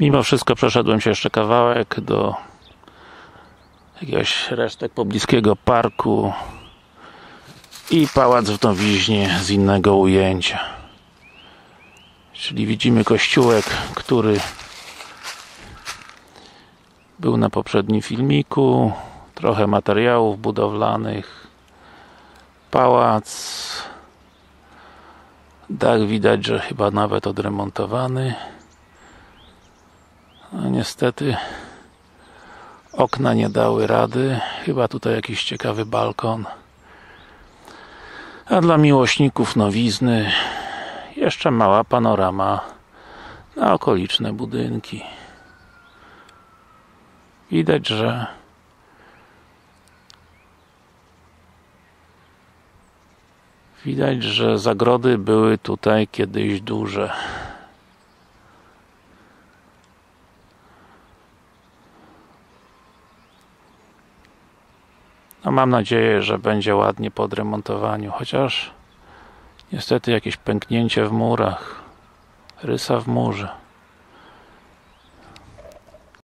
Mimo wszystko przeszedłem się jeszcze kawałek do jakiegoś resztek pobliskiego parku i pałac w Nowiźnie z innego ujęcia. Czyli widzimy kościółek, który był na poprzednim filmiku, trochę materiałów budowlanych, pałac, dach widać, że chyba nawet odremontowany. Niestety okna nie dały rady, chyba tutaj jakiś ciekawy balkon. A dla miłośników nowizny jeszcze mała panorama na okoliczne budynki. Widać, że widać, że zagrody były tutaj kiedyś duże. No mam nadzieję, że będzie ładnie po odremontowaniu, chociaż niestety jakieś pęknięcie w murach, rysa w murze.